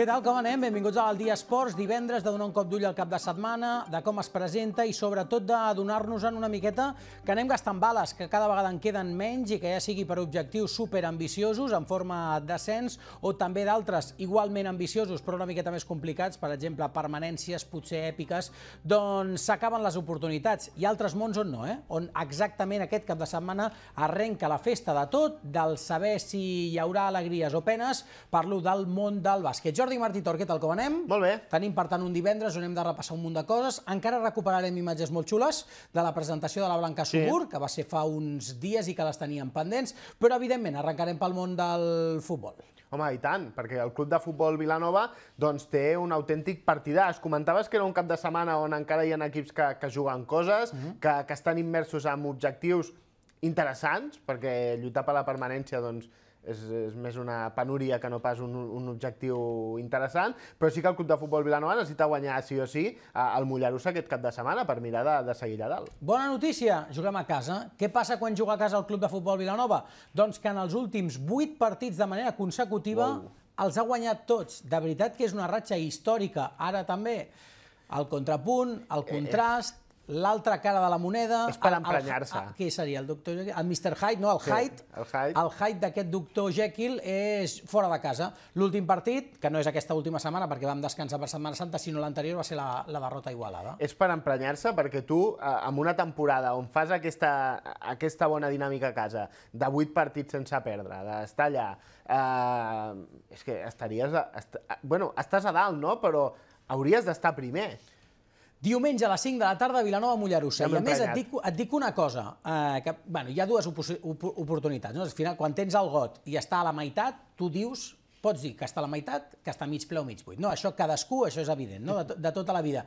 Què tal, com anem? Benvinguts al Dia Esports, divendres, de donar un cop d'ull al cap de setmana, de com es presenta i sobretot de donar-nos en una miqueta que anem gastant bales, que cada vegada en queden menys i que ja sigui per objectius superambiciosos en forma d'ascens o també d'altres igualment ambiciosos però una miqueta més complicats, per exemple, permanències potser èpiques, doncs s'acaben les oportunitats. Hi ha altres mons on no, eh? on exactament aquest cap de setmana arrenca la festa de tot, del saber si hi haurà alegries o penes, parlo del món del bàsquet. Jordi Martí Tor, què tal, com anem? Molt bé. Tenim, per tant, un divendres on hem de repassar un munt de coses. Encara recuperarem imatges molt xules de la presentació de la Blanca Sí. Subur, que va ser fa uns dies i que les teníem pendents, però, evidentment, arrencarem pel món del futbol. Home, i tant, perquè el Club de Futbol Vilanova doncs, té un autèntic partidàs. Comentaves que era un cap de setmana on encara hi ha equips que, que juguen coses, que, que estan immersos en objectius interessants, perquè lluitar per la permanència doncs, és, és més una penúria que no pas un, un objectiu interessant, però sí que el Club de Futbol Vilanova necessita guanyar sí o sí al Mollerussa aquest cap de setmana per mirar de, de seguir a dalt. Bona notícia, juguem a casa. Què passa quan juga a casa el Club de Futbol Vilanova? Doncs que en els últims 8 partits de manera consecutiva Uau. els ha guanyat tots. De veritat que és una ratxa històrica. Ara també el contrapunt, el contrast, l'altra cara de la moneda... És per emprenyar-se. ah, Què seria, el doctor Jekyll? El Mr. Hyde, no, el Sí, Hyde. el Hyde. El Hyde d'aquest doctor Jekyll és fora de casa. L'últim partit, que no és aquesta última setmana perquè vam descansar per Setmana Santa, sinó l'anterior va ser la, la derrota igualada. és per emprenyar-se perquè tu, eh, en una temporada on fas aquesta, aquesta bona dinàmica a casa, de 8 partits sense perdre, d'estar allà, eh, és que estaries... A, est, bueno, estàs a dalt, no? Però hauries d'estar primer. Diumenge a les 5 de la tarda a Vilanova Mollerussa. Ja I a més et dic, et dic una cosa, eh, que bueno, hi ha dues op oportunitats. No? Al final, quan tens el got i està a la meitat, tu dius, pots dir que està a la meitat, que està mig ple o mig buit. No, això cadascú, això és evident, no? de, to de tota la vida.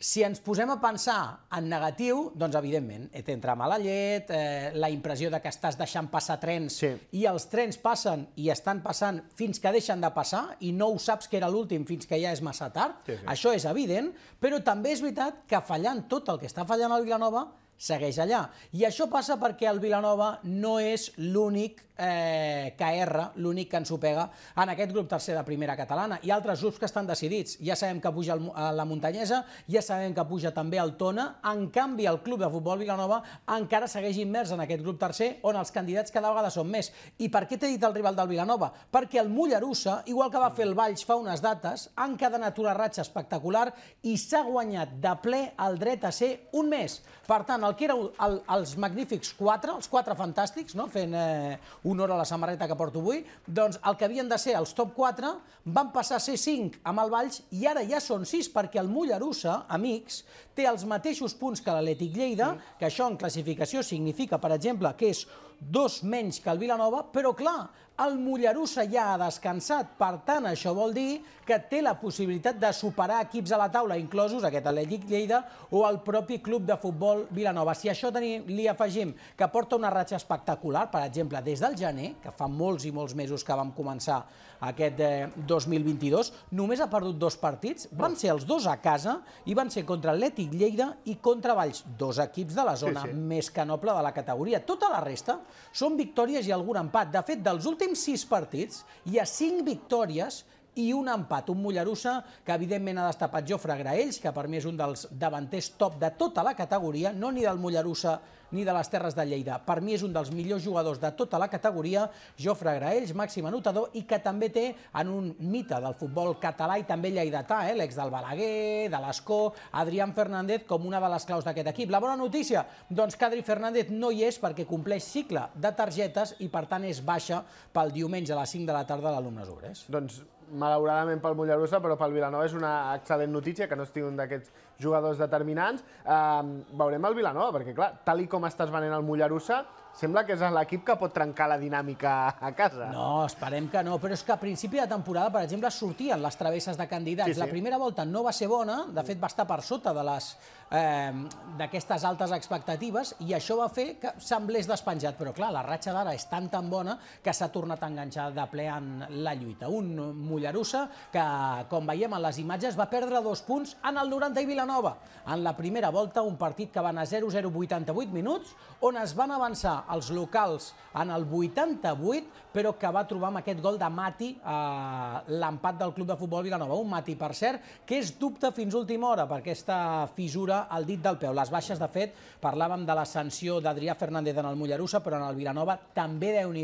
Si ens posem a pensar en negatiu, doncs evidentment, eh, t'entra mala llet, eh, la impressió de que estàs deixant passar trens Sí. i els trens passen i estan passant fins que deixen de passar i no ho saps que era l'últim fins que ja és massa tard. Sí, sí. Això és evident, però també és veritat que fallant tot el que està fallant al Vilanova, segueix allà. I això passa perquè el Vilanova no és l'únic eh, erra, l'únic que ens ho pega en aquest grup tercer de primera catalana. Hi ha altres grups que estan decidits. Ja sabem que puja eh, la Muntanyesa, ja sabem que puja també el Tona. En canvi, el club de futbol Vilanova encara segueix immers en aquest grup tercer, on els candidats cada vegada són més. I per què t'he dit el rival del Vilanova? Perquè el Mollerussa, igual que va fer el Valls fa unes dates, ha encadenat una ratxa espectacular i s'ha guanyat de ple el dret a ser un mes. Per tant, el que eren el, els magnífics quatre, els quatre fantàstics, no? fent eh, honor a la samarreta que porto avui, doncs el que havien de ser els top 4 van passar a ser 5 amb el Valls i ara ja són 6 perquè el Mollerussa, amics, té els mateixos punts que l'Atlètic Lleida, que això en classificació significa, per exemple, que és dos menys que el Vilanova, però clar, el Mollerussa ja ha descansat, per tant, això vol dir que té la possibilitat de superar equips a la taula, inclosos aquest Atlètic Lleida o el propi club de futbol Vilanova. Si això tenim, li afegim que porta una ratxa espectacular, per exemple, des del gener, que fa molts i molts mesos que vam començar aquest eh, 2022, només ha perdut dos partits, van ser els dos a casa i van ser contra Atlètic Lleida i contra Valls, dos equips de la zona sí. més que noble de la categoria. Tota la resta són victòries i algun empat. De fet, dels últims sis partits hi ha cinc victòries i un empat, un Mollerussa que evidentment ha destapat Jofre Graells, que per mi és un dels davanters top de tota la categoria, no ni del Mollerussa ni de les Terres de Lleida. Per mi és un dels millors jugadors de tota la categoria, Jofre Graells, màxim anotador, i que també té en un mite del futbol català i també lleidatà, eh, l'ex del Balaguer, de l'Escó, Adrián Fernández, com una de les claus d'aquest equip. La bona notícia, doncs que Adri Fernández no hi és perquè compleix cicle de targetes i per tant és baixa pel diumenge a les 5 de la tarda a l'Alumnes Obrers. Doncs, malauradament pel Mollerussa, però pel Vilanova és una excel·lent notícia, que no estigui un d'aquests jugadors determinants. Um, veurem el Vilanova, perquè clar, tal i com estàs venent el Mollerussa, sembla que és l'equip que pot trencar la dinàmica a casa. No, esperem que no, però és que a principi de temporada, per exemple, sortien les travesses de candidats. Sí, sí. La primera volta no va ser bona, de fet va estar per sota eh, d'aquestes altes expectatives i això va fer que semblés despenjat, però clar, la ratxa d'ara és tan tan bona que s'ha tornat a enganxar de ple en la lluita. Un Mollerussa que, com veiem en les imatges, va perdre dos punts en el 90 i Vilanova. En la primera volta, un partit que va anar 0-0 88 minuts, on es van avançar els locals en el 88, però que va trobar amb aquest gol de Mati eh, l'empat del Club de Futbol Vilanova. Un Mati, per cert, que és dubte fins última hora per aquesta fissura al dit del peu. Les baixes, de fet, parlàvem de la sanció d'Adrià Fernández en el Mollerussa, però en el Vilanova també déu nhi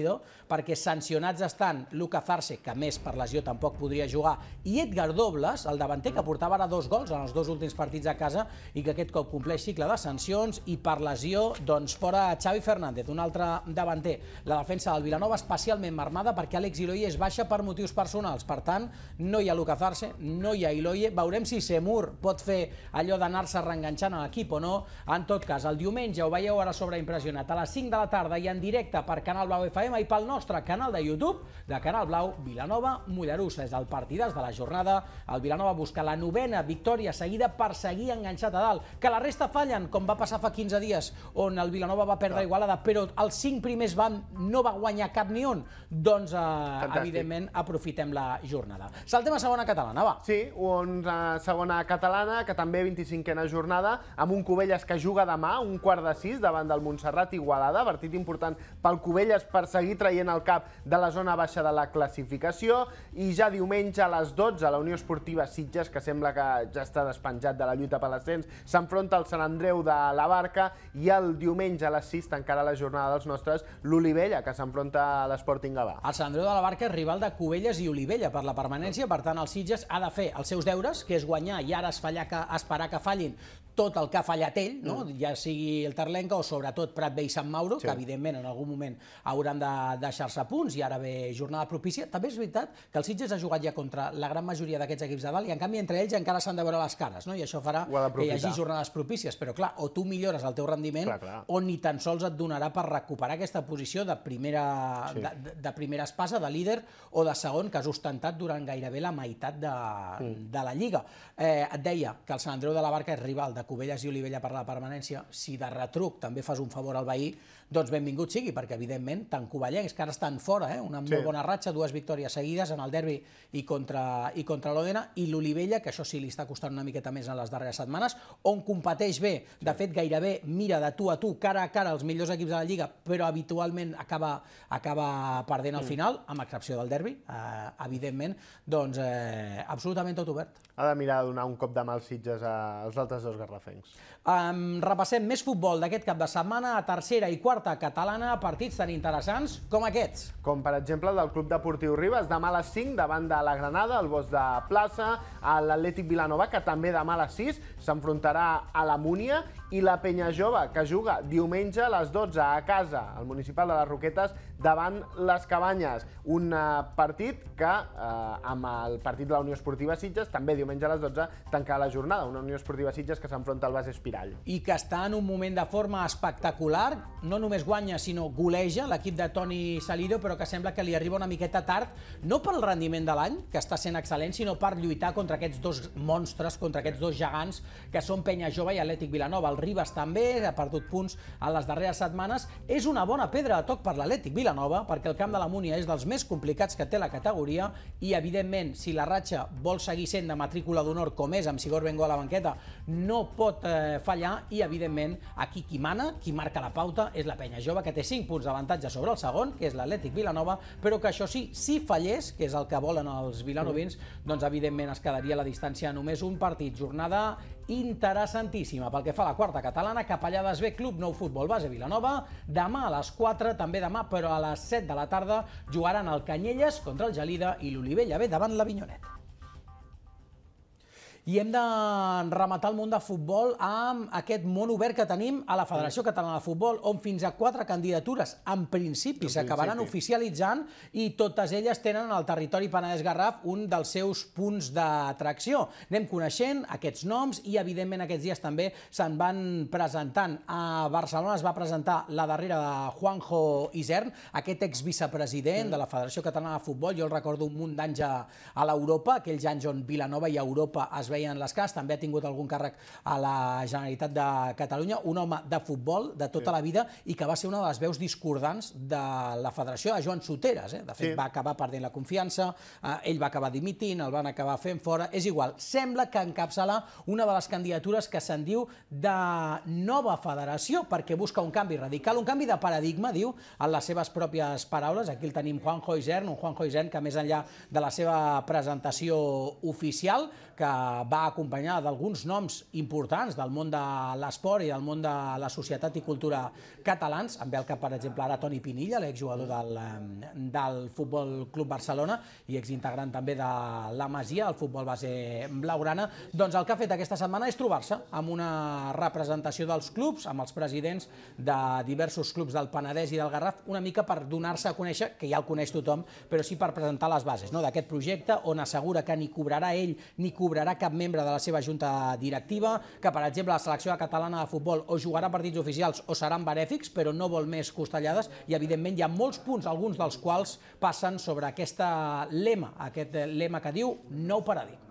perquè sancionats estan Luca Zarce, que més per lesió tampoc podria jugar, i Edgar Dobles, el davanter que portava ara dos gols en els dos últims partits a casa i que aquest cop compleix cicle de sancions i per lesió, doncs fora Xavi Fernández, un altre davanter. La defensa del Vilanova especialment marmada perquè Àlex Iloye es baixa per motius personals. Per tant, no hi ha Luca Zarce, no hi ha Iloye. Veurem si Semur pot fer allò d'anar-se reenganxant a l'equip o no. En tot cas, el diumenge ho veieu ara sobre impressionat a les 5 de la tarda i en directe per Canal Blau FM i pel nostre canal de YouTube de Canal Blau Vilanova Mollerussa. És el partidàs de la jornada. El Vilanova busca la novena victòria seguida per seguir enganxat a dalt. Que la resta fallen, com va passar fa 15 dies, on el Vilanova va perdre Igualada, però els cinc primers van, no va guanyar cap ni un. Doncs, eh, evidentment, aprofitem la jornada. Saltem a segona catalana, va. Sí, una segona catalana, que també 25a jornada, amb un Cubelles que juga demà, un quart de sis, davant del Montserrat Igualada, partit important pel Cubelles per seguir traient el cap de la zona baixa de la classificació, i ja diumenge a les 12, la Unió Esportiva Sitges, que sembla que ja està despenjat de la lluita per l'ascens, s'enfronta al Sant Andreu de la Barca, i el diumenge a les 6 tancarà la jornada dels nostres l'Olivella, que s'enfronta a l'Sporting Gavà. El Sant Andreu de la Barca és rival de Cubelles i Olivella per la permanència, per tant el Sitges ha de fer els seus deures, que és guanyar i ara es fallar que, esperar que fallin tot el que ha fallat ell, no? mm. ja sigui el Terlenca o sobretot Prat Bé i Sant Mauro, sí. que evidentment en algun moment hauran de deixar-se punts i ara ve jornada propícia. També és veritat que el Sitges ha jugat ja contra la gran majoria d'aquests equips de dalt i en canvi entre ells encara s'han de veure les cares, no? i això farà que hi hagi jornades propícies. Però clar, o tu millores el teu rendiment clar, clar. o ni tan sols et donarà per recuperar aquesta posició de primera, sí. de, de primera espasa, de líder o de segon que has ostentat durant gairebé la meitat de, mm. de la Lliga. Eh, et deia que el Sant Andreu de la Barca és rival de Cubelles i Olivella per la permanència, si de retruc també fas un favor al veí, doncs benvingut sigui, perquè evidentment tant Covellencs, que ara estan fora, eh? una sí. molt bona ratxa, dues victòries seguides en el derbi i contra, i contra l'Òdena, i l'Olivella, que això sí li està costant una miqueta més en les darreres setmanes, on competeix bé, de fet gairebé mira de tu a tu, cara a cara, els millors equips de la Lliga, però habitualment acaba, acaba perdent al mm. final, amb excepció del derbi, eh, evidentment, doncs eh, absolutament tot obert. Ha de mirar a donar un cop de mal Sitges als altres dos garrafencs. Um, repassem més futbol d'aquest cap de setmana a tercera i quarta catalana, partits tan interessants com aquests. Com per exemple el del Club Deportiu Ribes, demà a les 5 davant de la Granada, el Bosc de Plaça, l'Atlètic Vilanova, que també demà a les 6 s'enfrontarà a la Múnia, i la Penya Jove, que juga diumenge a les 12 a casa, al municipal de les Roquetes, davant les Cabanyes. Un eh, partit que, eh, amb el partit de la Unió Esportiva Sitges, també diumenge a les 12 tancarà la jornada. Una Unió Esportiva Sitges que s'enfronta al Bas Espirall. I que està en un moment de forma espectacular, no només guanya, sinó goleja l'equip de Toni Salido, però que sembla que li arriba una miqueta tard, no pel rendiment de l'any, que està sent excel·lent, sinó per lluitar contra aquests dos monstres, contra aquests dos gegants, que són Penya Jove i Atlètic Vilanova el Ribas també, ha perdut punts en les darreres setmanes. És una bona pedra de toc per l'Atlètic Vilanova, perquè el camp de la Múnia és dels més complicats que té la categoria i, evidentment, si la ratxa vol seguir sent de matrícula d'honor, com és amb Sigor Bengo a la banqueta, no pot eh, fallar i, evidentment, aquí qui mana, qui marca la pauta, és la penya jove, que té 5 punts d'avantatge sobre el segon, que és l'Atlètic Vilanova, però que això sí, si fallés, que és el que volen els vilanovins, doncs, evidentment, es quedaria a la distància només un partit. Jornada interessantíssima pel que fa a la quarta catalana, Capellades B, Club Nou Futbol Base Vilanova, demà a les 4, també demà, però a les 7 de la tarda, jugaran el Canyelles contra el Gelida i l'Olivella B davant la Vinyoneta. I hem de rematar el món de futbol amb aquest món obert que tenim a la Federació Catalana de Futbol, on fins a quatre candidatures, en principi, s'acabaran oficialitzant i totes elles tenen al territori Penedès-Garraf un dels seus punts d'atracció. Anem coneixent aquests noms i, evidentment, aquests dies també se'n van presentant. A Barcelona es va presentar la darrera de Juanjo Isern, aquest exvicepresident de la Federació Catalana de Futbol. Jo el recordo un munt d'anys a, l'Europa, aquells anys on Vilanova i Europa es veien les cas, també ha tingut algun càrrec a la Generalitat de Catalunya, un home de futbol de tota sí. la vida i que va ser una de les veus discordants de la Federació de Joan Soteres. Eh? De fet, sí. va acabar perdent la confiança, eh, ell va acabar dimitint, el van acabar fent fora, és igual. Sembla que encapçala una de les candidatures que se'n diu de nova federació, perquè busca un canvi radical, un canvi de paradigma, diu, en les seves pròpies paraules. Aquí el tenim Juanjo Isern, un Juanjo Isern que més enllà de la seva presentació oficial, que va acompanyar d'alguns noms importants del món de l'esport i del món de la societat i cultura catalans, amb el que, per exemple, ara Toni Pinilla, l'exjugador del, del Futbol Club Barcelona i exintegrant també de la Masia, el futbol base blaugrana, doncs el que ha fet aquesta setmana és trobar-se amb una representació dels clubs, amb els presidents de diversos clubs del Penedès i del Garraf, una mica per donar-se a conèixer, que ja el coneix tothom, però sí per presentar les bases no, d'aquest projecte, on assegura que ni cobrarà ell ni cobrarà cap membre de la seva junta directiva, que per exemple la selecció catalana de futbol o jugarà partits oficials o seran benèfics, però no vol més costellades i evidentment hi ha molts punts, alguns dels quals passen sobre aquesta lema, aquest lema que diu nou paradigma.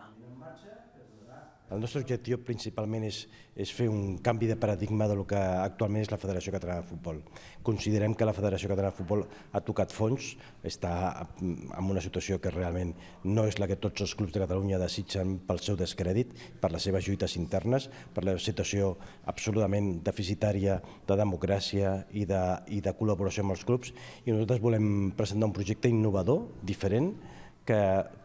El nostre objectiu principalment és, és fer un canvi de paradigma del que actualment és la Federació Catalana de Futbol. Considerem que la Federació Catalana de Futbol ha tocat fons, està en una situació que realment no és la que tots els clubs de Catalunya desitgen pel seu descrèdit, per les seves lluites internes, per la situació absolutament deficitària de democràcia i de, i de col·laboració amb els clubs, i nosaltres volem presentar un projecte innovador, diferent, que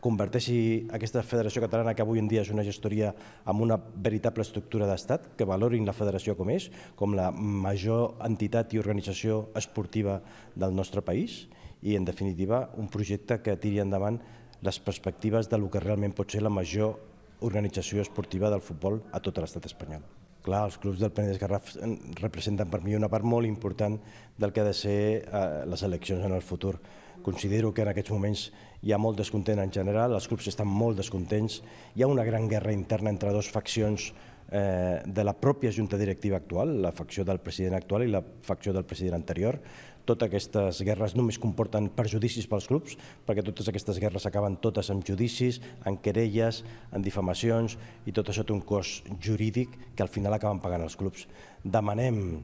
converteixi aquesta federació catalana, que avui en dia és una gestoria amb una veritable estructura d'estat, que valorin la federació com és, com la major entitat i organització esportiva del nostre país i, en definitiva, un projecte que tiri endavant les perspectives de lo que realment pot ser la major organització esportiva del futbol a tot l'estat espanyol. Clar, els clubs del Penedès Garraf representen per mi una part molt important del que ha de ser eh, les eleccions en el futur. Considero que en aquests moments hi ha molt descontent en general, els clubs estan molt descontents, hi ha una gran guerra interna entre dues faccions eh, de la pròpia junta directiva actual, la facció del president actual i la facció del president anterior. Totes aquestes guerres només comporten perjudicis pels clubs, perquè totes aquestes guerres acaben totes amb judicis, en querelles, en difamacions, i tot això té un cost jurídic que al final acaben pagant els clubs. Demanem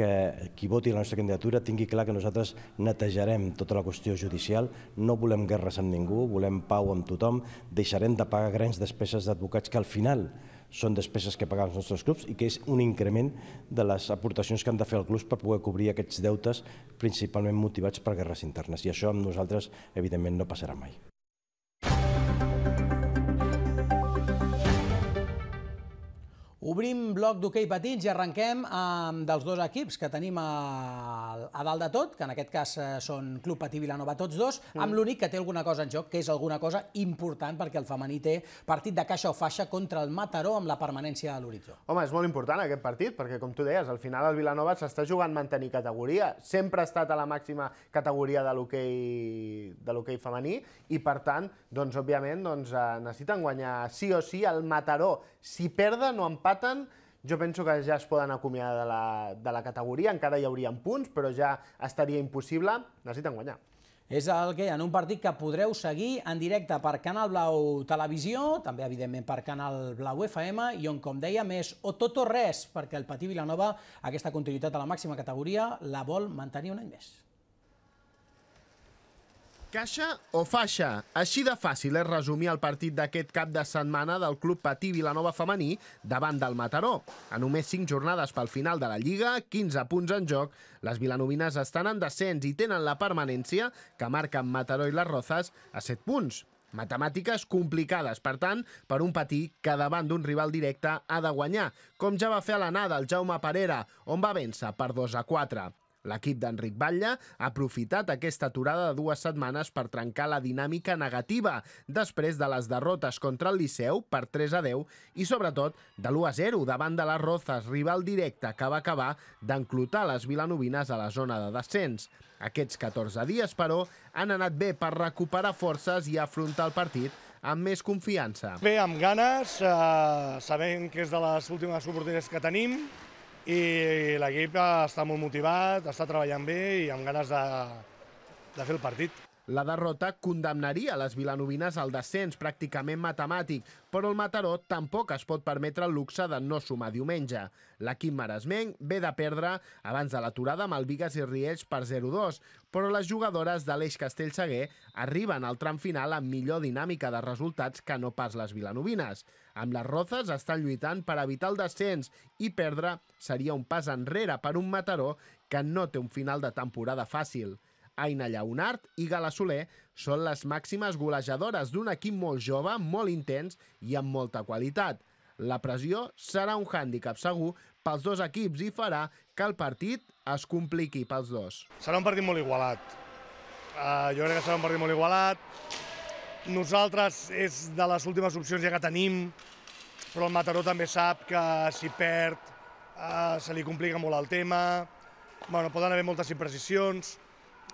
que qui voti la nostra candidatura tingui clar que nosaltres netejarem tota la qüestió judicial, no volem guerres amb ningú, volem pau amb tothom, deixarem de pagar grans despeses d'advocats que al final són despeses que paguen els nostres clubs i que és un increment de les aportacions que han de fer els clubs per poder cobrir aquests deutes principalment motivats per guerres internes. I això amb nosaltres, evidentment, no passarà mai. Obrim bloc d'hoquei patins i arrenquem amb dels dos equips que tenim a, a dalt de tot, que en aquest cas eh, són Club Patí Vilanova tots dos, mm. amb l'únic que té alguna cosa en joc, que és alguna cosa important perquè el femení té partit de caixa o faixa contra el Mataró amb la permanència a l'horitzó. Home, és molt important aquest partit, perquè com tu deies, al final el Vilanova s'està jugant mantenir categoria, sempre ha estat a la màxima categoria de l'hoquei femení i per tant, doncs, òbviament, doncs, eh, necessiten guanyar sí o sí el Mataró. Si perda, no empaten empaten, jo penso que ja es poden acomiadar de la, de la categoria, encara hi haurien punts, però ja estaria impossible, necessiten guanyar. És el que hi ha en un partit que podreu seguir en directe per Canal Blau Televisió, també evidentment per Canal Blau FM, i on, com dèiem, és o tot o res, perquè el Patí Vilanova, aquesta continuïtat a la màxima categoria, la vol mantenir un any més. Caixa o faixa? Així de fàcil és resumir el partit d'aquest cap de setmana del Club Patí Vilanova femení davant del Mataró. A només 5 jornades pel final de la Lliga, 15 punts en joc, les vilanovines estan en descens i tenen la permanència que marquen Mataró i les Rozas a 7 punts. Matemàtiques complicades, per tant, per un patí que davant d'un rival directe ha de guanyar, com ja va fer a l'anada el Jaume Parera, on va vèncer per 2 a 4. L'equip d'Enric Batlle ha aprofitat aquesta aturada de dues setmanes per trencar la dinàmica negativa després de les derrotes contra el Liceu per 3 a 10 i sobretot de l'1 a 0 davant de les Rozas, rival directe que va acabar d'enclotar les vilanovines a la zona de descens. Aquests 14 dies, però, han anat bé per recuperar forces i afrontar el partit amb més confiança. Bé, amb ganes, eh, sabent que és de les últimes oportunitats que tenim, i l'equip està molt motivat, està treballant bé i amb ganes de, de fer el partit. La derrota condemnaria les vilanovines al descens pràcticament matemàtic, però el Mataró tampoc es pot permetre el luxe de no sumar diumenge. L'equip maresmenc ve de perdre abans de l'aturada amb el Vigas i Riells per 0-2, però les jugadores de l'Eix Castellseguer arriben al tram final amb millor dinàmica de resultats que no pas les vilanovines. Amb les Rozes estan lluitant per evitar el descens i perdre seria un pas enrere per un Mataró que no té un final de temporada fàcil. Aina Llaunart i Gala Soler són les màximes golejadores d'un equip molt jove, molt intens i amb molta qualitat. La pressió serà un hàndicap segur pels dos equips i farà que el partit es compliqui pels dos. Serà un partit molt igualat. Uh, jo crec que serà un partit molt igualat. Nosaltres és de les últimes opcions ja que tenim, però el Mataró també sap que si perd uh, se li complica molt el tema. Bueno, poden haver moltes imprecisions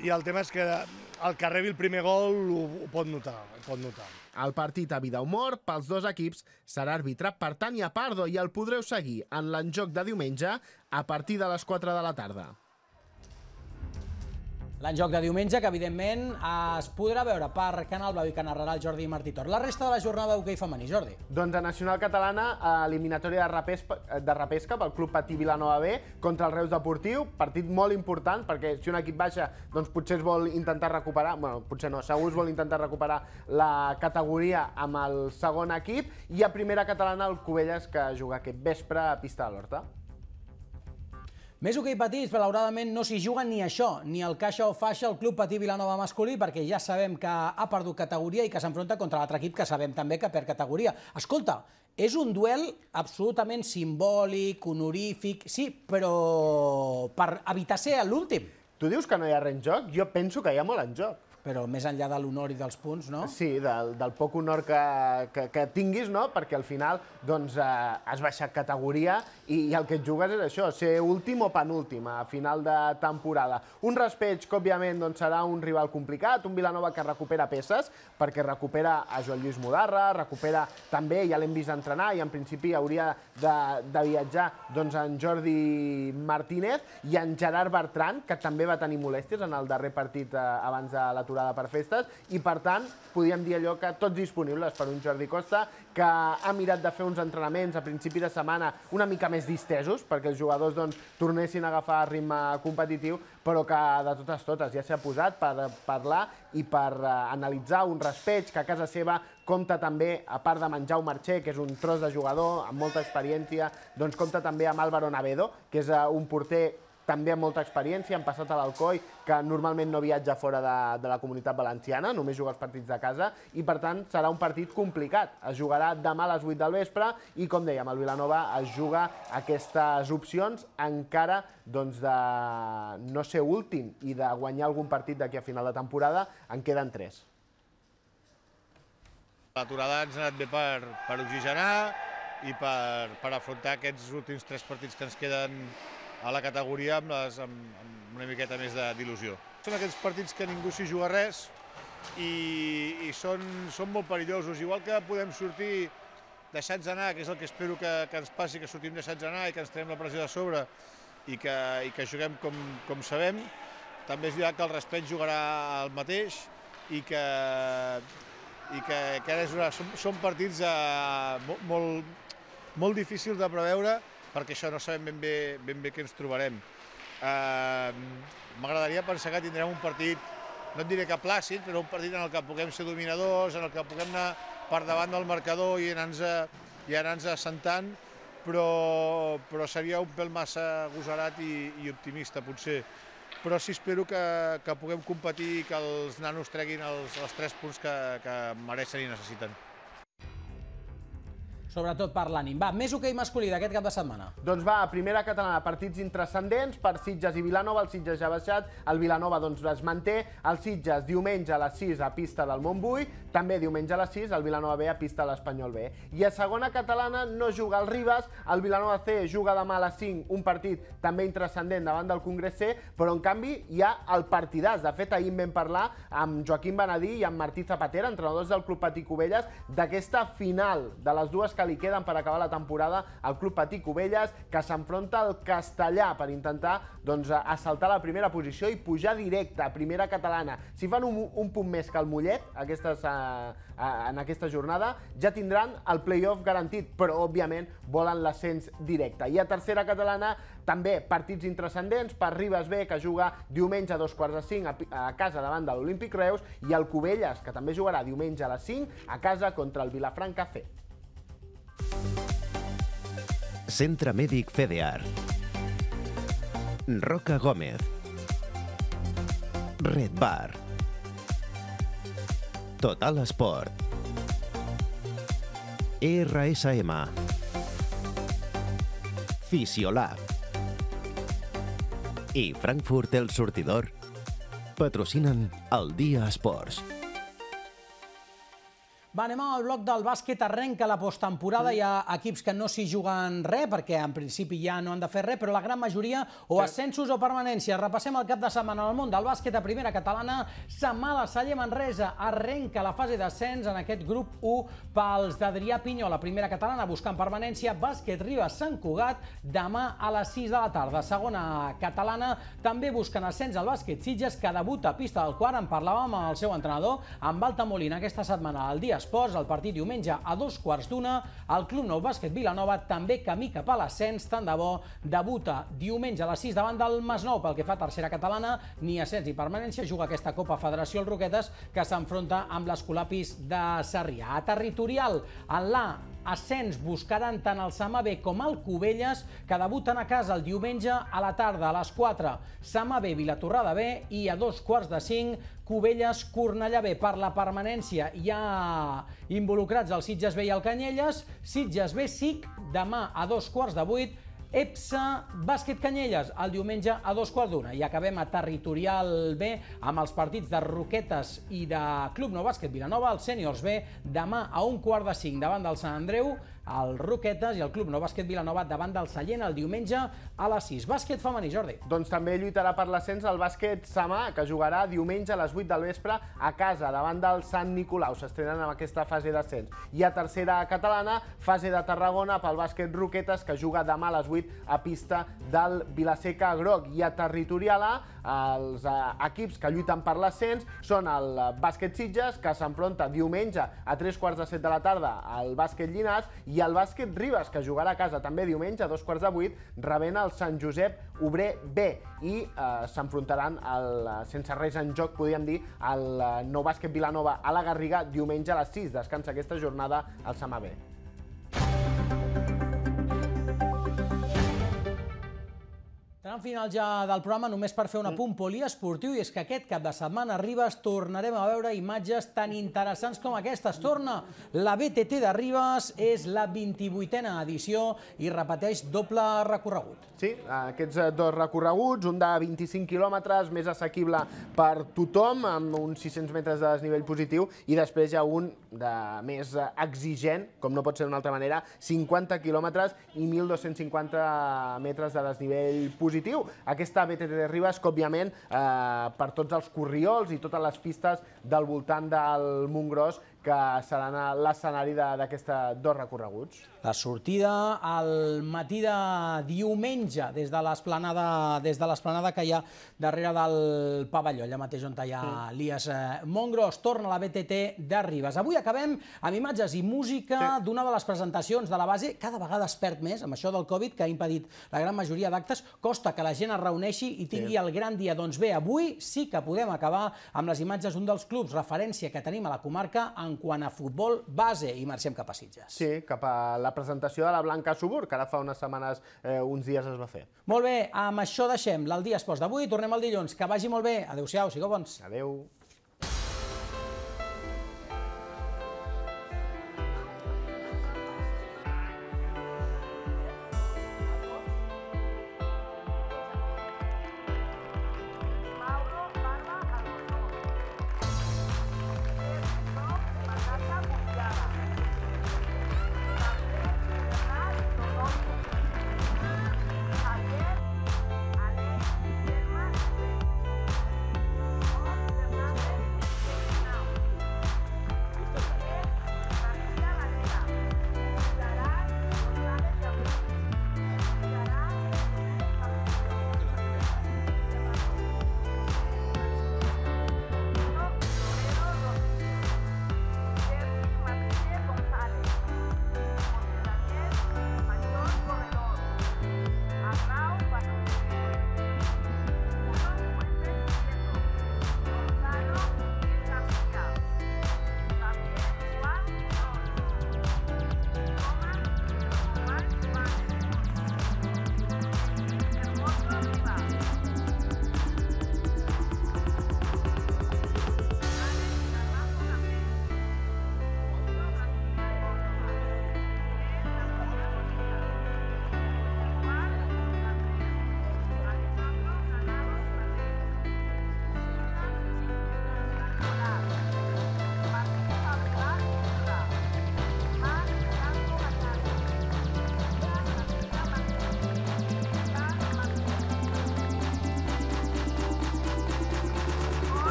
i el tema és que el que rebi el primer gol ho, ho pot notar, ho pot notar. El partit a vida humor pels dos equips serà arbitrat per Tània Pardo i el podreu seguir en l'enjoc de diumenge a partir de les 4 de la tarda. L'enjoc de diumenge, que evidentment es podrà veure per Canal Blau i que narrarà el Jordi Martitor. La resta de la jornada d'hoquei femení, Jordi. Doncs a Nacional Catalana, eliminatòria de repesca, de repesca pel Club Patí Vilanova B contra el Reus Deportiu, partit molt important perquè si un equip baixa doncs potser es vol intentar recuperar, bueno, potser no, segur es vol intentar recuperar la categoria amb el segon equip i a primera catalana el Cubelles que juga aquest vespre a pista de l'Horta. Més hoquei patins, però malauradament no s'hi juga ni això, ni el caixa o faixa el Club Patí Vilanova masculí, perquè ja sabem que ha perdut categoria i que s'enfronta contra l'altre equip que sabem també que perd categoria. Escolta, és un duel absolutament simbòlic, honorífic, sí, però per evitar ser l'últim. Tu dius que no hi ha res en joc? Jo penso que hi ha molt en joc però més enllà de l'honor i dels punts, no? Sí, del, del poc honor que, que, que tinguis, no? Perquè al final doncs, eh, has baixat categoria i, i el que et jugues és això, ser últim o penúltim a final de temporada. Un respeig que, òbviament, doncs, serà un rival complicat, un Vilanova que recupera peces, perquè recupera a Joan Lluís Mudarra, recupera també, ja l'hem vist entrenar, i en principi hauria de, de viatjar doncs, en Jordi Martínez i en Gerard Bertran, que també va tenir molèsties en el darrer partit eh, abans de la aturada per festes i, per tant, podíem dir allò que tots disponibles per un Jordi Costa que ha mirat de fer uns entrenaments a principi de setmana una mica més distesos perquè els jugadors doncs, tornessin a agafar ritme competitiu, però que de totes totes ja s'ha posat per parlar i per uh, analitzar un respeig que a casa seva compta també, a part de menjar un Marché, que és un tros de jugador amb molta experiència, doncs compta també amb Álvaro Navedo, que és uh, un porter també amb molta experiència, han passat a l'Alcoi, que normalment no viatja fora de, de la comunitat valenciana, només juga els partits de casa, i per tant serà un partit complicat. Es jugarà demà a les 8 del vespre i, com dèiem, el Vilanova es juga aquestes opcions encara doncs, de no ser últim i de guanyar algun partit d'aquí a final de temporada, en queden 3. L'aturada ens ha anat bé per, per oxigenar i per, per afrontar aquests últims tres partits que ens queden a la categoria amb, les, amb, amb una miqueta més d'il·lusió. Són aquests partits que ningú s'hi juga res i, i són, són molt perillosos. Igual que podem sortir deixats anar, que és el que espero que, que ens passi, que sortim deixats anar i que ens traiem la pressió de sobre i que, i que juguem com, com sabem, també és veritat que el respeig jugarà el mateix i que, i que, que ara és una, són, són partits eh, molt, molt difícils de preveure perquè això no sabem ben bé, ben bé què ens trobarem. Uh, M'agradaria pensar que tindrem un partit, no et diré que plàcid, però un partit en el que puguem ser dominadors, en el que puguem anar per davant del marcador i anar-nos i anar assentant, però, però seria un pèl massa agosarat i, i optimista, potser. Però sí espero que, que puguem competir i que els nanos treguin els, els tres punts que, que mereixen i necessiten sobretot per l'ànim. Va, més hoquei masculí d'aquest cap de setmana. Doncs va, primera catalana, partits intrascendents per Sitges i Vilanova. El Sitges ja ha baixat, el Vilanova doncs es manté. El Sitges diumenge a les 6 a pista del Montbui, també diumenge a les 6 el Vilanova B a pista de l'Espanyol B. I a segona catalana no juga el Ribas, el Vilanova C juga demà a les 5 un partit també intrascendent davant del Congrés C, però en canvi hi ha el partidàs. De fet, ahir en vam parlar amb Joaquim Benedí i amb Martí Zapatera, entrenadors del Club Patí Cubelles, d'aquesta final de les dues que li queden per acabar la temporada al Club Patí Cubelles, que s'enfronta al Castellà per intentar doncs, assaltar la primera posició i pujar directe a primera catalana. Si fan un, un punt més que el Mollet aquestes, uh, uh, en aquesta jornada, ja tindran el play-off garantit, però òbviament volen l'ascens directe. I a tercera catalana també partits intrascendents per Ribes B, que juga diumenge a dos quarts de cinc a, a casa davant de l'Olímpic Reus, i el Cubelles, que també jugarà diumenge a les 5 a casa contra el Vilafranca C. Centre Mèdic FEDEAR. Roca Gómez. Red Bar. Total Esport. RSM. Fisiolab. I Frankfurt El Sortidor patrocinen el Dia Esports. Va, anem al bloc del bàsquet, arrenca la posttemporada, hi ha equips que no s'hi juguen res, perquè en principi ja no han de fer res, però la gran majoria o ascensos o permanències. Repassem el cap de setmana al món del bàsquet a primera catalana. Samala, Salle Manresa, arrenca la fase d'ascens en aquest grup 1 pels d'Adrià Pinyó, la primera catalana, buscant permanència. Bàsquet Ribes Sant Cugat, demà a les 6 de la tarda. Segona catalana, també busquen ascens al bàsquet Sitges, que debuta a pista del quart. En parlàvem amb el seu entrenador, amb Alta Molina, aquesta setmana al dia Esports, el partit diumenge a dos quarts d'una, el Club Nou Bàsquet Vilanova també camí cap a l'ascens, tant de bo debuta diumenge a les 6 davant del Masnou. Pel que fa a tercera catalana, ni ascens ni permanència, juga aquesta Copa Federació el Roquetes que s'enfronta amb l'Escolapis de Sarrià. A territorial, en la ascens buscaran tant el Sama B com el Cubelles, que debuten a casa el diumenge a la tarda a les 4. Sama B, Vilatorrada B i a dos quarts de 5 Cubelles, Cornellà B. Per la permanència hi ha involucrats el Sitges B i el Canyelles. Sitges B, SIC, demà a dos quarts de 8. EPSA, Bàsquet Canyelles, el diumenge a dos quarts d'una. I acabem a Territorial B amb els partits de Roquetes i de Club Nou Bàsquet Vilanova, el Sèniors B, demà a un quart de cinc davant del Sant Andreu, el Roquetes i el Club Nou Bàsquet Vilanova davant del Sallent el diumenge a les 6. Bàsquet femení, Jordi. Doncs també lluitarà per l'ascens el bàsquet Samà, que jugarà diumenge a les 8 del vespre a casa davant del Sant Nicolau. S'estrenen en aquesta fase d'ascens. I a tercera catalana, fase de Tarragona pel bàsquet Roquetes, que juga demà a les 8 a pista del Vilaseca Groc. I a territorial A, els eh, equips que lluiten per l'ascens són el bàsquet Sitges, que s'enfronta diumenge a 3 quarts de 7 de la tarda al bàsquet Llinars, i el bàsquet Ribes, que jugarà a casa també diumenge a dos quarts de vuit, rebent el Sant Josep Obrer B i eh, s'enfrontaran sense res en joc, podríem dir, el eh, nou bàsquet Vilanova a la Garriga diumenge a les 6. Descansa aquesta jornada al Sama Tram final ja del programa, només per fer un apunt poliesportiu, i és que aquest cap de setmana Ribes tornarem a veure imatges tan interessants com aquestes. Torna la BTT de Ribes, és la 28a edició i repeteix doble recorregut. Sí, aquests eh, dos recorreguts, un de 25 quilòmetres, més assequible per tothom, amb uns 600 metres de desnivell positiu, i després hi ha un de més exigent, com no pot ser d'una altra manera, 50 quilòmetres i 1.250 metres de desnivell positiu positiu. Aquesta BTT de Ribes, que òbviament eh, per tots els corriols i totes les pistes del voltant del Montgròs que seran l'escenari d'aquests dos recorreguts. La sortida al matí de diumenge des de l'esplanada des de l'esplanada que hi ha darrere del pavelló, allà mateix on hi ha sí. l'IAS eh, Montgros. Torna la BTT de Ribes. Avui acabem amb imatges i música sí. d'una de les presentacions de la base. Cada vegada es perd més amb això del Covid, que ha impedit la gran majoria d'actes. Costa que la gent es reuneixi i tingui sí. el gran dia. Doncs bé, avui sí que podem acabar amb les imatges d'un dels clubs referència que tenim a la comarca en en quant a futbol base i marxem cap a Sitges. Sí, cap a la presentació de la Blanca Subur, que ara fa unes setmanes, eh, uns dies es va fer. Molt bé, amb això deixem l'Al Dia Esports d'avui, tornem el dilluns. Que vagi molt bé. Adéu-siau, sigueu bons. Adéu.